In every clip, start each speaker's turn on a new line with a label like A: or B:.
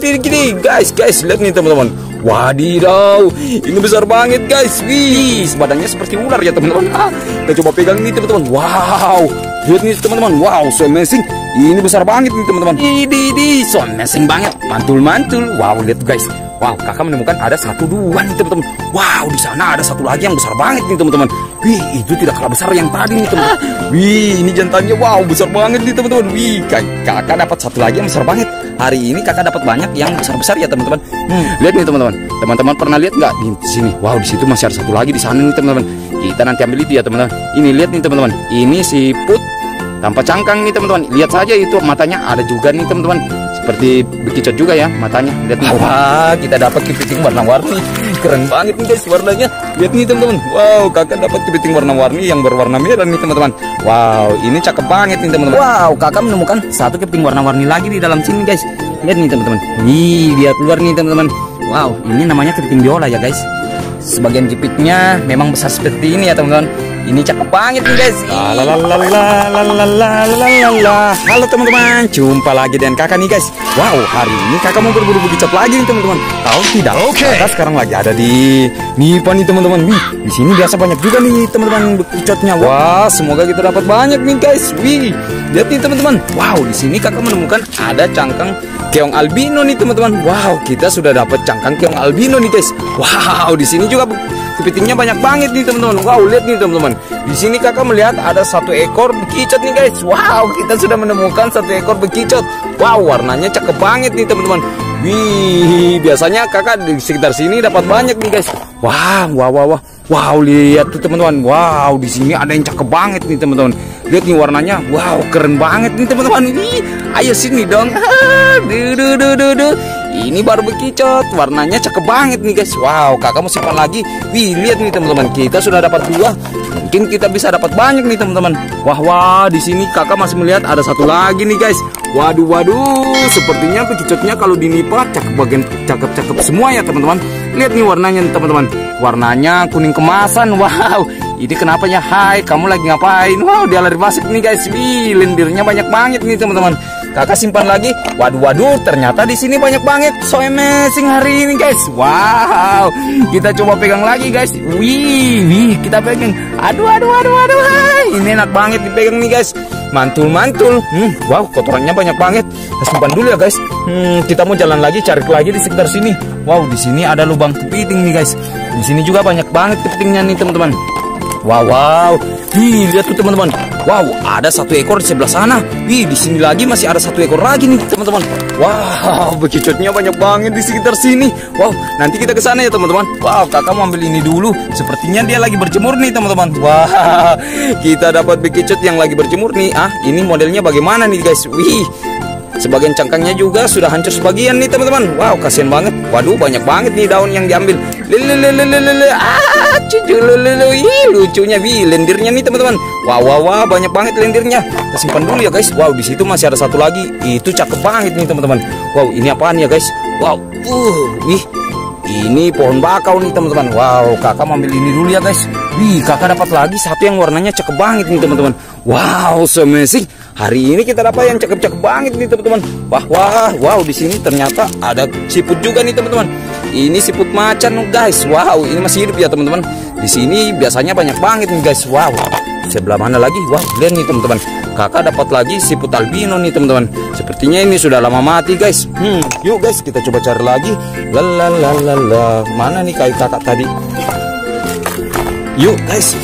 A: gini, gini, guys, guys, lihat nih teman-teman. Wadidaw, ini besar banget guys. Wih, badannya seperti ular ya teman-teman. Ah, kita coba pegang nih teman-teman. Wow, lihat nih teman-teman. Wow, so amazing. Ini besar banget nih teman-teman. Ini, ini, so amazing banget. Mantul-mantul. Wow, lihat guys. Wow, kakak menemukan ada satu dua nih teman-teman. Wow, di sana ada satu lagi yang besar banget nih teman-teman. Wih, itu tidak kalah besar yang tadi nih teman-teman. Wih, ini jantannya wow besar banget nih teman-teman. Wih, kakak dapat satu lagi yang besar banget. Hari ini kakak dapat banyak yang besar-besar ya teman-teman. Hmm, lihat nih teman-teman. Teman-teman pernah lihat nggak di sini? Wow, di situ masih ada satu lagi di sana nih teman-teman. Kita nanti ambil itu ya teman-teman. Ini lihat nih teman-teman. Ini siput tanpa cangkang nih teman-teman. Lihat saja itu matanya ada juga nih teman-teman seperti bekicot juga ya matanya. Lihat nih. Wah kita dapat kepiting warna-warni keren banget nih guys warnanya. Lihat nih teman-teman. Wow kakak dapat kepiting warna-warni yang berwarna merah nih teman-teman. Wow ini cakep banget nih teman-teman. Wow kakak menemukan satu kepiting warna-warni lagi di dalam sini guys. Lihat nih teman-teman. Nih dia keluar nih teman-teman. Wow ini namanya kepiting biola ya guys sebagian jepitnya memang besar seperti ini ya teman-teman. Ini cakep banget nih guys Halo teman-teman. Jumpa lagi dengan kakak nih guys. Wow hari ini kakak mau berburu bekicot lagi nih teman-teman. Tahu tidak? Oke. Okay. Kakak sekarang lagi ada di Nipa nih teman-teman. Wih di sini biasa banyak juga nih teman-teman bekicotnya Wah semoga kita dapat banyak nih guys. Wih lihat nih teman-teman. Wow di sini kakak menemukan ada cangkang keong albino nih teman-teman. Wow kita sudah dapat cangkang keong albino nih guys. Wow di sini juga kepitingnya banyak banget nih teman-teman. Wow, lihat nih teman-teman. Di sini kakak melihat ada satu ekor bekicot nih guys. Wow, kita sudah menemukan satu ekor bekicot. Wow, warnanya cakep banget nih teman-teman. Wih, biasanya kakak di sekitar sini dapat banyak nih guys. Wow, wow, wow, wow. Wow, lihat tuh teman-teman. Wow, di sini ada yang cakep banget nih teman-teman. Lihat nih warnanya. Wow, keren banget nih teman-teman. Ayo sini dong. Duh, duh, duh, duh. Ini baru bekicot, warnanya cakep banget nih guys. Wow, kakak mau simpan lagi. Wih, lihat nih teman-teman, kita sudah dapat dua. Mungkin kita bisa dapat banyak nih teman-teman. Wah, wah, di sini kakak masih melihat ada satu lagi nih guys. Waduh, waduh, sepertinya bekicotnya kalau dinipa cakep bagian cakep-cakep semua ya teman-teman. Lihat nih warnanya teman-teman. Warnanya kuning kemasan. Wow, ini kenapa ya? Hai, kamu lagi ngapain? Wow, dia lari masuk nih guys. Wih, lendirnya banyak banget nih teman-teman. Kakak simpan lagi. Waduh, waduh, ternyata di sini banyak banget. So amazing hari ini, guys. Wow. Kita coba pegang lagi, guys. Wih, wih, kita pegang. Aduh, aduh, aduh, aduh. Ini enak banget dipegang nih, guys. Mantul, mantul. Hmm, wow, kotorannya banyak banget. Kita simpan dulu ya, guys. Hmm, kita mau jalan lagi, cari lagi di sekitar sini. Wow, di sini ada lubang kepiting nih, guys. Di sini juga banyak banget kepitingnya nih, teman-teman. Wow, wow. Wih, lihat tuh teman-teman. Wow, ada satu ekor di sebelah sana. Wih, di sini lagi masih ada satu ekor lagi nih, teman-teman. Wow, bekicotnya banyak banget di sekitar sini. Wow, nanti kita ke sana ya, teman-teman. Wow, kakak mau ambil ini dulu. Sepertinya dia lagi berjemur nih, teman-teman. Wah, kita dapat bekicot yang lagi berjemur nih. Ah, ini modelnya bagaimana nih, guys? Wih, Sebagian cangkangnya juga sudah hancur sebagian nih teman-teman. Wow, kasihan banget. Waduh, banyak banget nih daun yang diambil. Ih, lucunya bi lendirnya nih teman-teman. Wow, wow, wow, banyak banget lendirnya. Kita simpan dulu ya guys. Wow, di situ masih ada satu lagi. Itu cakep banget nih teman-teman. Wow, ini apaan ya guys? Wow, uh, wih. Ini pohon bakau nih teman-teman. Wow, kakak ambil ini dulu ya guys. Wih, kakak dapat lagi satu yang warnanya cakep banget nih teman-teman. Wow, so. Hari ini kita dapat yang cakep-cakep banget nih teman-teman. Wah, wah, wow di sini ternyata ada siput juga nih teman-teman. Ini siput macan guys. Wow, ini masih hidup ya teman-teman. Di sini biasanya banyak banget nih guys. Wow. Sebelah mana lagi? Wah, lihat nih teman-teman. Kakak dapat lagi siput albino nih teman-teman. Sepertinya ini sudah lama mati guys. Hmm, yuk guys kita coba cari lagi. Lalalala. Mana nih kayu kakak tadi? Yuk guys.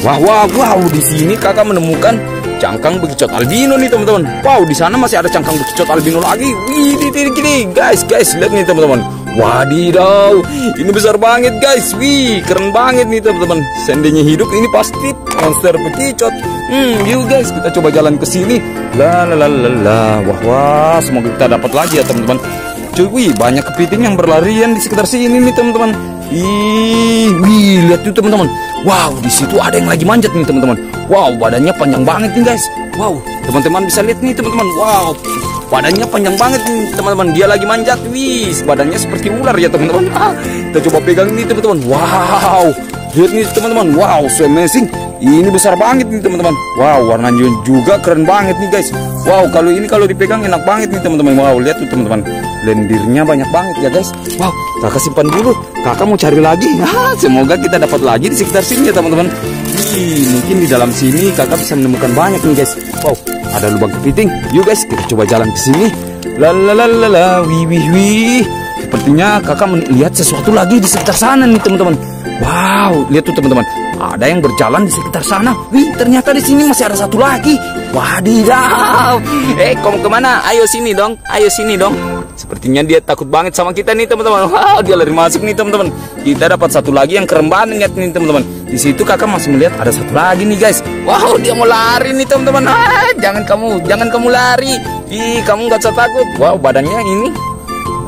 A: Wah, wah, wow. Di sini kakak menemukan cangkang bekicot albino nih teman-teman. Wow, di sana masih ada cangkang bekicot albino lagi. Wih, gini, gini, guys, guys, lihat nih teman-teman. Wadidaw, ini besar banget guys. Wih, keren banget nih teman-teman. Seandainya hidup ini pasti monster bekicot. Hmm, yuk guys, kita coba jalan ke sini. La la la la la. Wah, wah, semoga kita dapat lagi ya teman-teman. Cuy, banyak kepiting yang berlarian di sekitar sini nih teman-teman. Ih, wih, lihat tuh teman-teman. Wow, di situ ada yang lagi manjat nih teman-teman. Wow, badannya panjang banget nih guys. Wow, teman-teman bisa lihat nih teman-teman. Wow, badannya panjang banget nih teman-teman. Dia lagi manjat, wih, badannya seperti ular ya teman-teman. Ah, kita coba pegang nih teman-teman. Wow, lihat nih teman-teman. Wow, so amazing. Ini besar banget nih teman-teman. Wow, warnanya juga keren banget nih guys. Wow, kalau ini kalau dipegang enak banget nih teman-teman. Wow, lihat tuh teman-teman. Lendirnya banyak banget ya guys. Wow, kakak simpan dulu. Kakak mau cari lagi. Semoga kita dapat lagi di sekitar sini ya teman-teman. mungkin di dalam sini kakak bisa menemukan banyak nih guys. Wow, ada lubang kepiting. Yuk guys, kita coba jalan ke sini. Lalalala, wih wih wih. Sepertinya kakak melihat sesuatu lagi di sekitar sana nih teman-teman. Wow, lihat tuh teman-teman. Ada yang berjalan di sekitar sana. Wih, ternyata di sini masih ada satu lagi. Wadidaw. Eh, kamu ke mana? Ayo sini dong. Ayo sini dong. Sepertinya dia takut banget sama kita nih teman-teman. Wow, dia lari masuk nih teman-teman. Kita dapat satu lagi yang keren banget nih teman-teman. Di situ kakak masih melihat ada satu lagi nih guys. Wow, dia mau lari nih teman-teman. Ah, jangan kamu, jangan kamu lari. Ih, kamu nggak usah takut. Wow, badannya ini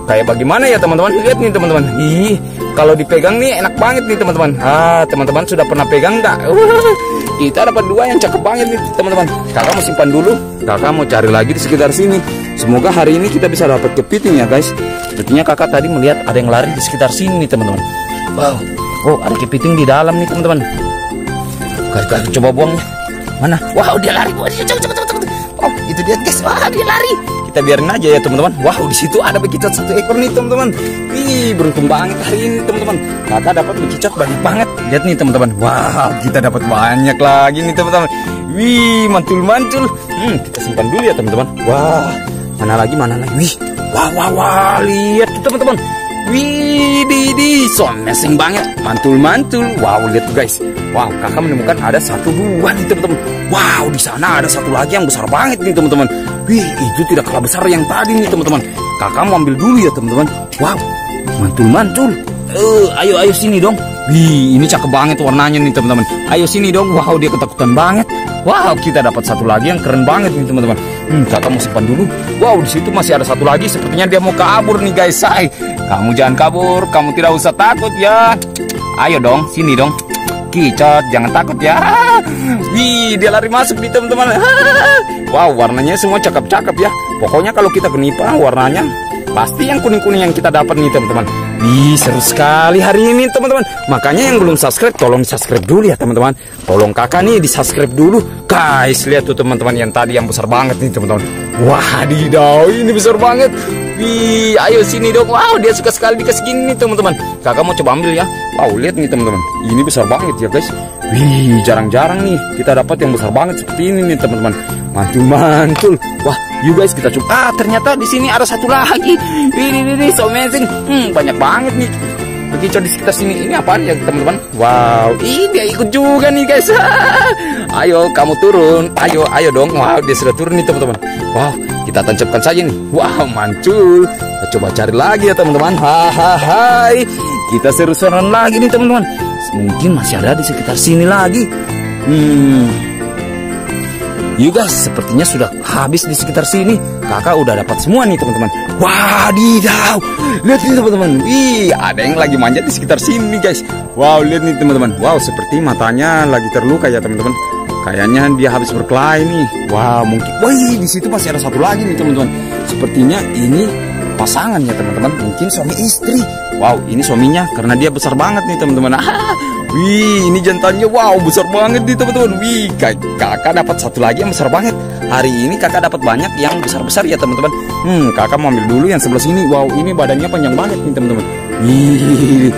A: kayak bagaimana ya teman-teman? Lihat nih teman-teman. Ih kalau dipegang nih enak banget nih teman-teman. Ah teman-teman sudah pernah pegang nggak? Kita dapat dua yang cakep banget nih teman-teman. Kakak mau simpan dulu. Kakak mau cari lagi di sekitar sini. Semoga hari ini kita bisa dapat kepiting ya guys. Sepertinya kakak tadi melihat ada yang lari di sekitar sini teman-teman. Wow. Oh ada kepiting di dalam nih teman-teman. Kakak coba buang. Mana? Wow dia lari. Coba oh itu dia. Guys wah dia lari. Kita biarin aja ya teman-teman. Wow di situ ada bekicot satu ekor nih teman-teman. Ih beruntung banget hari ini teman-teman. Kakak dapat bekicot banyak banget. Lihat nih teman-teman. Wow kita dapat banyak lagi nih teman-teman. Wih mantul-mantul. Hmm, kita simpan dulu ya teman-teman. Wah mana lagi mana lagi? Wih wah wah wah lihat tuh teman-teman Wih, di, di, amazing banget, mantul-mantul. Wow, lihat tuh guys. Wow, kakak menemukan ada satu dua nih teman-teman. Wow, di sana ada satu lagi yang besar banget nih teman-teman. Wih, itu tidak kalah besar yang tadi nih teman-teman. Kakak mau ambil dulu ya teman-teman. Wow, mantul-mantul. Uh, ayo, ayo sini dong. Wih, ini cakep banget warnanya nih teman-teman. Ayo sini dong. Wow, dia ketakutan banget. Wow, kita dapat satu lagi yang keren banget nih teman-teman. Hmm, kakak mau simpan dulu. Wow, di situ masih ada satu lagi. Sepertinya dia mau kabur nih guys. Say, kamu jangan kabur. Kamu tidak usah takut ya. Ayo dong, sini dong. Kicot, jangan takut ya. Wih, dia lari masuk nih teman-teman. Wow, warnanya semua cakep-cakep ya. Pokoknya kalau kita genipa warnanya pasti yang kuning-kuning yang kita dapat nih teman-teman. Wih, seru sekali hari ini teman-teman. Makanya yang belum subscribe, tolong subscribe dulu ya teman-teman. Tolong kakak nih di subscribe dulu. Guys, lihat tuh teman-teman yang tadi yang besar banget nih teman-teman. Wah, didau ini besar banget. Wih, ayo sini dong. Wow, dia suka sekali dikasih gini teman-teman. Kakak mau coba ambil ya. Wow, lihat nih teman-teman. Ini besar banget ya guys. Wih, jarang-jarang nih kita dapat yang besar banget seperti ini nih teman-teman mantul-mantul. Wah, you guys kita coba. Ah, ternyata di sini ada satu lagi. Ini ini, ini so amazing. Hmm, banyak banget nih. Begitu di sekitar sini. Ini apa ya, teman-teman? Wow, ini dia ikut juga nih, guys. ayo, kamu turun. Ayo, ayo dong. Wow, dia sudah turun nih, teman-teman. Wow, kita tancapkan saja nih. Wow, mantul. Kita coba cari lagi ya, teman-teman. Hahaha. Kita seru-seruan lagi nih, teman-teman. Mungkin masih ada di sekitar sini lagi. Hmm, guys, sepertinya sudah habis di sekitar sini. Kakak udah dapat semua nih teman-teman. Wadidaw, lihat nih teman-teman. Wih, ada yang lagi manjat di sekitar sini guys. Wow, lihat nih teman-teman. Wow, seperti matanya lagi terluka ya teman-teman. Kayaknya dia habis berkelahi nih. Wow, mungkin. Wih, di situ masih ada satu lagi nih teman-teman. Sepertinya ini pasangan ya teman-teman. Mungkin suami istri. Wow, ini suaminya karena dia besar banget nih teman-teman. Wih, ini jantannya wow besar banget nih teman-teman. Wih, kakak dapat satu lagi yang besar banget. Hari ini kakak dapat banyak yang besar-besar ya teman-teman. Hmm, kakak mau ambil dulu yang sebelah sini. Wow, ini badannya panjang banget nih teman-teman. Wih,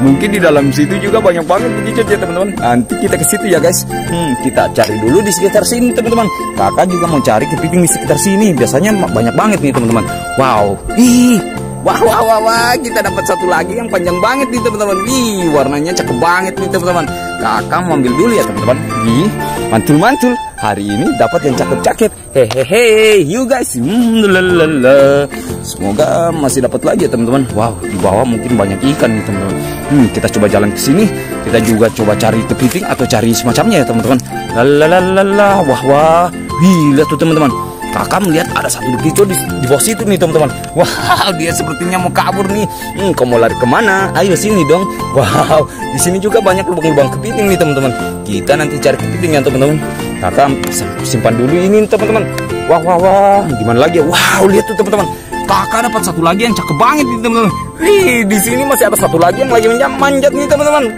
A: mungkin di dalam situ juga banyak banget begitu ya teman-teman. Nanti kita ke situ ya guys. Hmm, kita cari dulu di sekitar sini teman-teman. Kakak juga mau cari kepiting di sekitar sini. Biasanya banyak banget nih teman-teman. Wow, ih Wah, wah, wah, wah, kita dapat satu lagi yang panjang banget nih teman-teman. Wih, warnanya cakep banget nih teman-teman. Kakak mau ambil dulu ya teman-teman. Wih, mantul-mantul. Hari ini dapat yang cakep-cakep. Hehehe, you guys. Hmm, lalala. Semoga masih dapat lagi ya teman-teman. Wow, di bawah mungkin banyak ikan nih teman-teman. Hmm, kita coba jalan ke sini. Kita juga coba cari kepiting atau cari semacamnya ya teman-teman. Lalalala, wah, wah. Wih, lihat tuh teman-teman. Kakak melihat ada satu begitu di, di bawah situ nih teman-teman. Wow dia sepertinya mau kabur nih. Hmm, kamu lari ke mana? Ayo sini dong. Wow di sini juga banyak lubang-lubang kepiting nih teman-teman. Kita nanti cari kepiting ya teman-teman. Kakak simpan dulu ini teman-teman. Wah wah wah. Gimana lagi ya? Wow lihat tuh teman-teman kakak dapat satu lagi yang cakep banget nih teman-teman Wih, di sini masih ada satu lagi yang lagi manjat nih teman-teman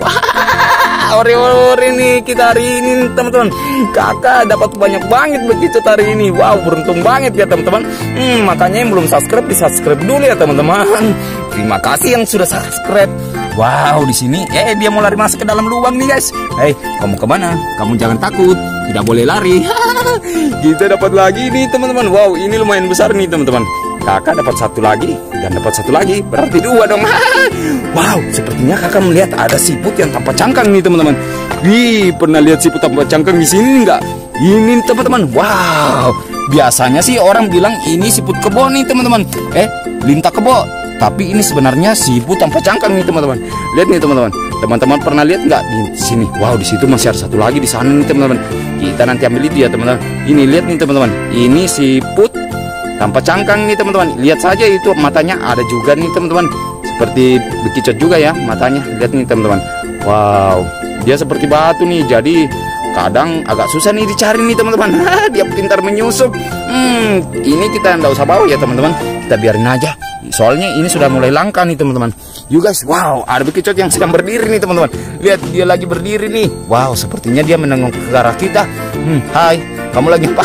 A: ore-ore nih kita hari ini teman-teman. Kakak dapat banyak banget begitu hari ini. Wow, beruntung banget ya teman-teman. Hmm, makanya yang belum subscribe di subscribe dulu ya teman-teman. Terima kasih yang sudah subscribe. Wow, di sini eh dia mau lari masuk ke dalam lubang nih guys. Hei, kamu ke mana? Kamu jangan takut, tidak boleh lari. Kita dapat lagi nih teman-teman. Wow, ini lumayan besar nih teman-teman. Kakak dapat satu lagi dan dapat satu lagi, berarti dua dong. wow, sepertinya kakak melihat ada siput yang tanpa cangkang nih teman-teman. Wih, pernah lihat siput tanpa cangkang di sini enggak? Ini teman-teman. Wow, biasanya sih orang bilang ini siput kebo nih teman-teman. Eh, lintah kebo tapi ini sebenarnya siput tanpa cangkang nih teman-teman. Lihat nih teman-teman. Teman-teman pernah lihat nggak di sini? Wow, di situ masih ada satu lagi di sana nih teman-teman. Kita nanti ambil itu ya teman-teman. Ini lihat nih teman-teman. Ini siput tanpa cangkang nih teman-teman. Lihat saja itu matanya ada juga nih teman-teman. Seperti bekicot juga ya matanya. Lihat nih teman-teman. Wow, dia seperti batu nih. Jadi kadang agak susah nih dicari nih teman-teman. dia pintar menyusup. Hmm, ini kita nggak usah bawa ya teman-teman. Kita biarin aja Soalnya ini sudah mulai langka nih teman-teman. You guys, wow, ada bekicot yang sedang berdiri nih teman-teman. Lihat dia lagi berdiri nih. Wow, sepertinya dia menengok ke arah kita. Hmm, hai, kamu lagi apa?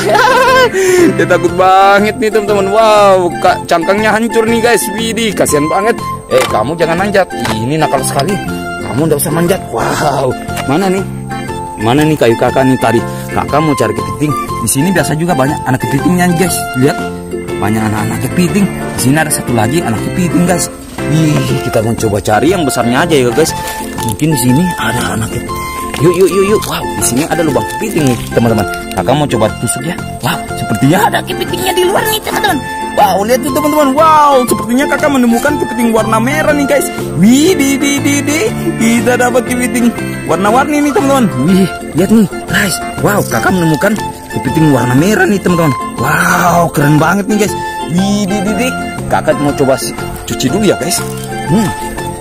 A: dia takut banget nih teman-teman. Wow, kak, cangkangnya hancur nih guys. Widih, kasihan banget. Eh, kamu jangan manjat. Ini nakal sekali. Kamu nggak usah manjat. Wow, mana nih? Mana nih kayu kakak nih tadi? Kakak mau cari kepiting. Di sini biasa juga banyak anak kepitingnya guys. Lihat, banyak anak-anak kepiting. Di sini ada satu lagi anak kepiting guys. Ih, kita mau coba cari yang besarnya aja ya guys. Mungkin di sini ada anak kepiting. Yuk, yuk, yuk, yuk. Wow, di sini ada lubang kepiting nih, teman-teman. Kakak mau coba tusuk ya. Wow, sepertinya ada kepitingnya di luar nih, teman-teman. Wow, lihat tuh teman-teman. Wow, sepertinya kakak menemukan kepiting warna merah nih, guys. Wih, di, di, di, di. Kita dapat kepiting warna-warni nih, teman-teman. Wih, lihat nih, guys. Wow, kakak menemukan kepiting warna merah nih teman-teman wow keren banget nih guys Widih, didi kakak mau coba cuci dulu ya guys hmm,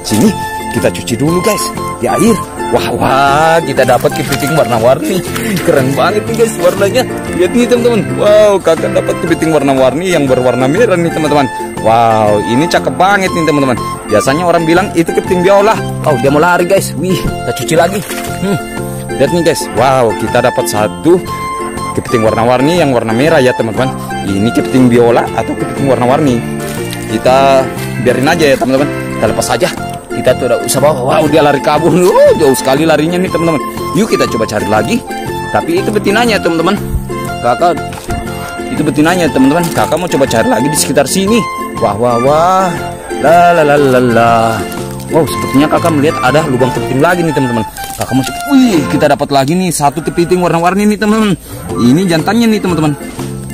A: sini kita cuci dulu guys. Di air. Wah wah kita dapat kepiting warna-warni. Keren banget nih guys warnanya. Lihat nih teman-teman. Wow kakak dapat kepiting warna-warni yang berwarna merah nih teman-teman. Wow ini cakep banget nih teman-teman. Biasanya orang bilang itu kepiting biola. Oh dia mau lari guys. Wih kita cuci lagi. Hmm, lihat nih guys. Wow kita dapat satu kepiting warna-warni yang warna merah ya teman-teman. Ini kepiting biola atau kepiting warna-warni? Kita biarin aja ya teman-teman. Kita lepas saja kita tidak usah bawa wow dia lari kabur. Oh, jauh sekali larinya nih teman-teman. Yuk kita coba cari lagi. Tapi itu betinanya teman-teman. Kakak itu betinanya teman-teman. Kakak mau coba cari lagi di sekitar sini. Wah wah wah. La la la la la. Wow sepertinya kakak melihat ada lubang kepiting lagi nih teman-teman. Kakak masuk wih kita dapat lagi nih satu kepiting warna-warni nih teman-teman. Ini jantannya nih teman-teman.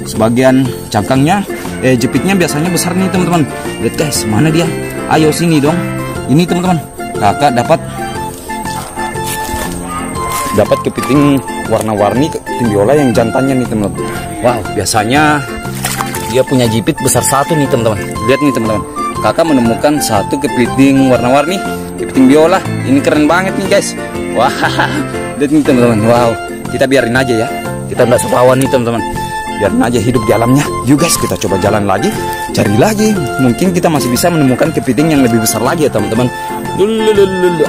A: Sebagian cangkangnya eh jepitnya biasanya besar nih teman-teman. Lihat guys mana dia? Ayo sini dong ini teman-teman. Kakak dapat dapat kepiting warna-warni kepiting biola yang jantannya nih teman-teman. Wow biasanya dia punya jepit besar satu nih teman-teman. Lihat nih teman-teman. Kakak menemukan satu kepiting warna-warni kepiting biola. Ini keren banget nih guys. Wah lihat nih teman-teman. Wow kita biarin aja ya. Kita nggak sebawa nih teman-teman biarin aja hidup di alamnya yuk guys kita coba jalan lagi cari lagi mungkin kita masih bisa menemukan kepiting yang lebih besar lagi ya teman-teman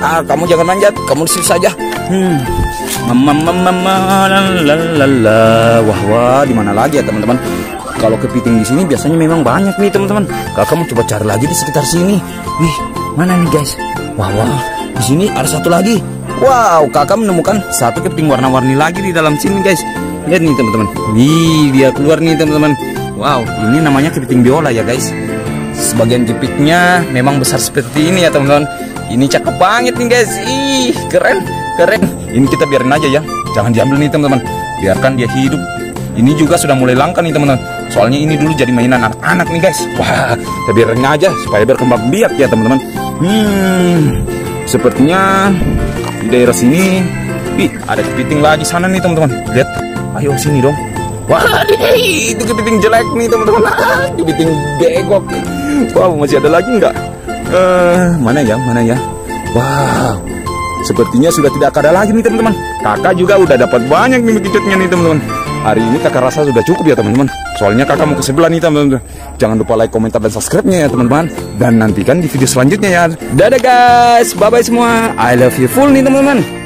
A: ah kamu jangan manjat kamu di sini saja hmm wah wah di mana lagi ya teman-teman kalau kepiting di sini biasanya memang banyak nih teman-teman. Kakak mau coba cari lagi di sekitar sini. Wih, mana nih guys? Wah, wah. Di sini ada satu lagi. Wow, kakak menemukan satu kepiting warna-warni lagi di dalam sini guys. Lihat nih teman-teman. Wih, dia keluar nih teman-teman. Wow, ini namanya kepiting biola ya guys. Sebagian jepitnya memang besar seperti ini ya teman-teman. Ini cakep banget nih guys. Ih, keren, keren. Ini kita biarin aja ya. Jangan diambil nih teman-teman. Biarkan dia hidup ini juga sudah mulai langka nih teman-teman. Soalnya ini dulu jadi mainan anak-anak nih guys. Wah, kita biarin aja supaya berkembang biak ya teman-teman. Hmm, sepertinya di daerah sini, ih ada kepiting lagi sana nih teman-teman. Lihat, ayo sini dong. Wah, itu kepiting jelek nih teman-teman. Ah, kepiting begok. Wow, masih ada lagi nggak? Uh, mana ya, mana ya? Wow, sepertinya sudah tidak ada lagi nih teman-teman. Kakak juga udah dapat banyak nih bekicotnya nih teman-teman hari ini kakak rasa sudah cukup ya teman-teman soalnya kakak mau ke sebelah nih teman-teman jangan lupa like komentar dan subscribe-nya ya teman-teman dan nantikan di video selanjutnya ya dadah guys bye bye semua I love you full nih teman-teman